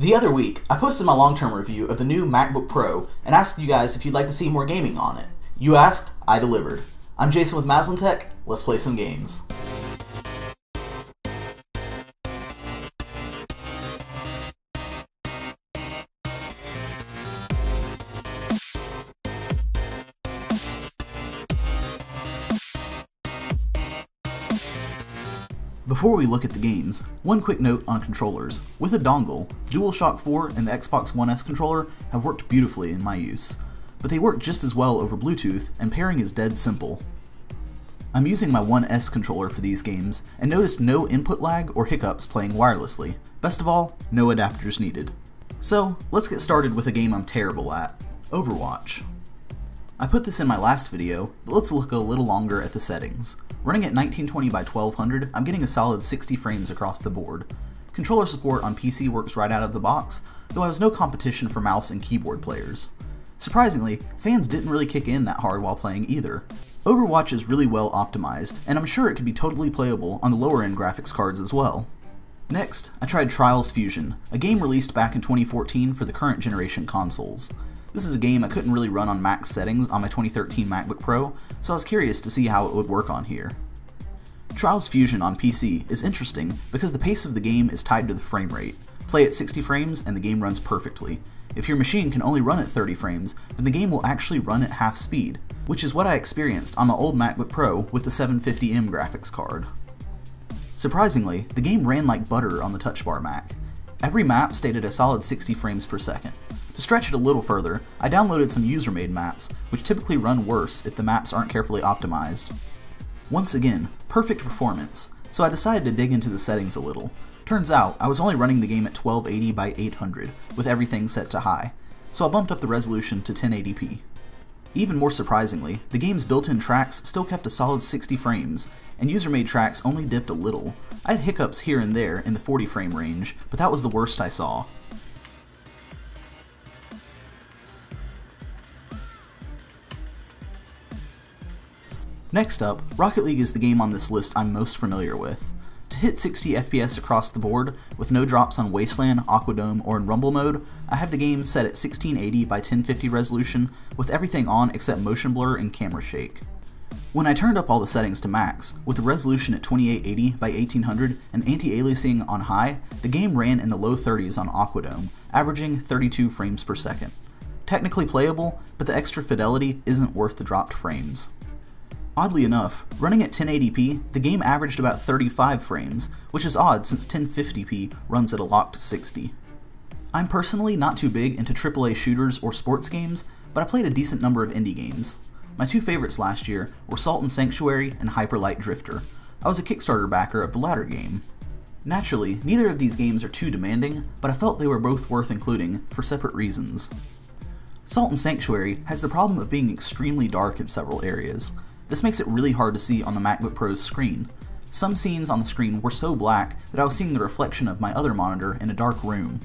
The other week, I posted my long-term review of the new MacBook Pro and asked you guys if you'd like to see more gaming on it. You asked, I delivered. I'm Jason with Maslin Tech, let's play some games. Before we look at the games, one quick note on controllers. With a dongle, DualShock 4 and the Xbox One S controller have worked beautifully in my use, but they work just as well over Bluetooth, and pairing is dead simple. I'm using my One S controller for these games, and noticed no input lag or hiccups playing wirelessly. Best of all, no adapters needed. So, let's get started with a game I'm terrible at, Overwatch. I put this in my last video, but let's look a little longer at the settings. Running at 1920 by 1200, I'm getting a solid 60 frames across the board. Controller support on PC works right out of the box, though I was no competition for mouse and keyboard players. Surprisingly, fans didn't really kick in that hard while playing either. Overwatch is really well optimized, and I'm sure it could be totally playable on the lower end graphics cards as well. Next, I tried Trials Fusion, a game released back in 2014 for the current generation consoles. This is a game I couldn't really run on max settings on my 2013 MacBook Pro, so I was curious to see how it would work on here. Trials Fusion on PC is interesting because the pace of the game is tied to the frame rate. Play at 60 frames and the game runs perfectly. If your machine can only run at 30 frames, then the game will actually run at half speed, which is what I experienced on my old MacBook Pro with the 750M graphics card. Surprisingly, the game ran like butter on the Touch Bar Mac. Every map stayed at a solid 60 frames per second, to stretch it a little further, I downloaded some user-made maps, which typically run worse if the maps aren't carefully optimized. Once again, perfect performance, so I decided to dig into the settings a little. Turns out, I was only running the game at 1280 by 800, with everything set to high, so I bumped up the resolution to 1080p. Even more surprisingly, the game's built-in tracks still kept a solid 60 frames, and user-made tracks only dipped a little. I had hiccups here and there in the 40 frame range, but that was the worst I saw. Next up, Rocket League is the game on this list I'm most familiar with. To hit 60 FPS across the board, with no drops on Wasteland, Aquadome, or in Rumble mode, I have the game set at 1680 by 1050 resolution, with everything on except motion blur and camera shake. When I turned up all the settings to max, with the resolution at 2880 by 1800 and anti-aliasing on high, the game ran in the low 30s on Aquadome, averaging 32 frames per second. Technically playable, but the extra fidelity isn't worth the dropped frames. Oddly enough, running at 1080p, the game averaged about 35 frames, which is odd since 1050p runs at a locked 60. I'm personally not too big into AAA shooters or sports games, but I played a decent number of indie games. My two favorites last year were Salt and Sanctuary and Hyper Light Drifter. I was a Kickstarter backer of the latter game. Naturally, neither of these games are too demanding, but I felt they were both worth including for separate reasons. Salt and Sanctuary has the problem of being extremely dark in several areas, this makes it really hard to see on the MacBook Pro's screen. Some scenes on the screen were so black that I was seeing the reflection of my other monitor in a dark room.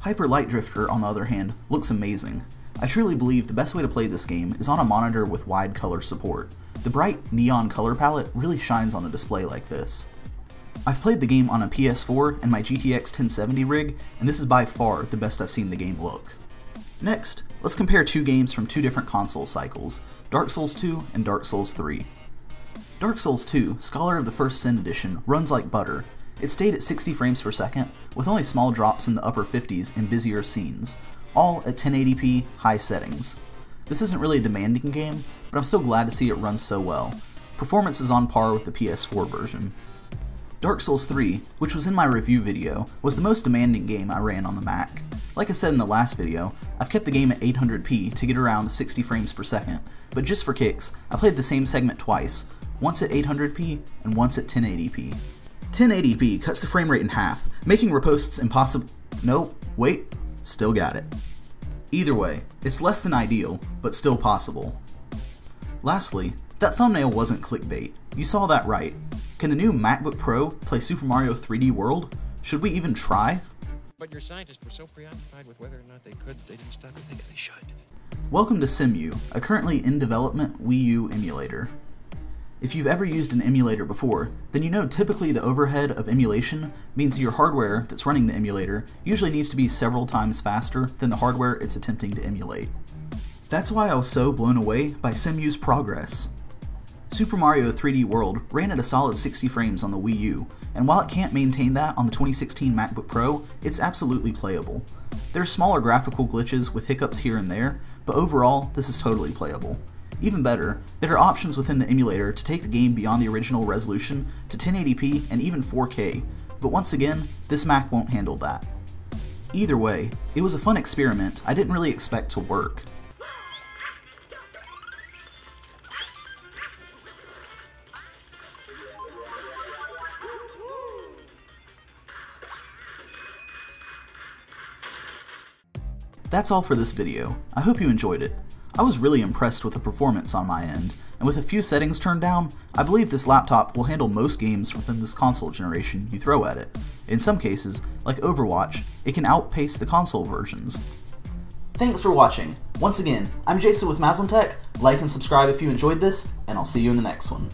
Hyper Light Drifter, on the other hand, looks amazing. I truly believe the best way to play this game is on a monitor with wide color support. The bright, neon color palette really shines on a display like this. I've played the game on a PS4 and my GTX 1070 rig, and this is by far the best I've seen the game look. Next, let's compare two games from two different console cycles, Dark Souls 2 and Dark Souls 3. Dark Souls 2, Scholar of the First Sin Edition, runs like butter. It stayed at 60 frames per second, with only small drops in the upper 50s in busier scenes, all at 1080p high settings. This isn't really a demanding game, but I'm still glad to see it run so well. Performance is on par with the PS4 version. Dark Souls 3, which was in my review video, was the most demanding game I ran on the Mac. Like I said in the last video, I've kept the game at 800p to get around 60 frames per second, but just for kicks, I played the same segment twice, once at 800p and once at 1080p. 1080p cuts the frame rate in half, making ripostes impossible- nope, wait, still got it. Either way, it's less than ideal, but still possible. Lastly, that thumbnail wasn't clickbait. You saw that right. Can the new MacBook Pro play Super Mario 3D World? Should we even try? But your scientists were so preoccupied with whether or not they could, they didn't stop to think they should. Welcome to Cemu, a currently in development Wii U emulator. If you've ever used an emulator before, then you know typically the overhead of emulation means your hardware that's running the emulator usually needs to be several times faster than the hardware it's attempting to emulate. That's why I was so blown away by Cemu's progress. Super Mario 3D World ran at a solid 60 frames on the Wii U, and while it can't maintain that on the 2016 MacBook Pro, it's absolutely playable. There are smaller graphical glitches with hiccups here and there, but overall, this is totally playable. Even better, there are options within the emulator to take the game beyond the original resolution to 1080p and even 4K, but once again, this Mac won't handle that. Either way, it was a fun experiment I didn't really expect to work. That's all for this video. I hope you enjoyed it. I was really impressed with the performance on my end, and with a few settings turned down, I believe this laptop will handle most games within this console generation you throw at it. In some cases, like Overwatch, it can outpace the console versions. Thanks for watching. Once again, I'm Jason with Maslin Tech. Like and subscribe if you enjoyed this, and I'll see you in the next one.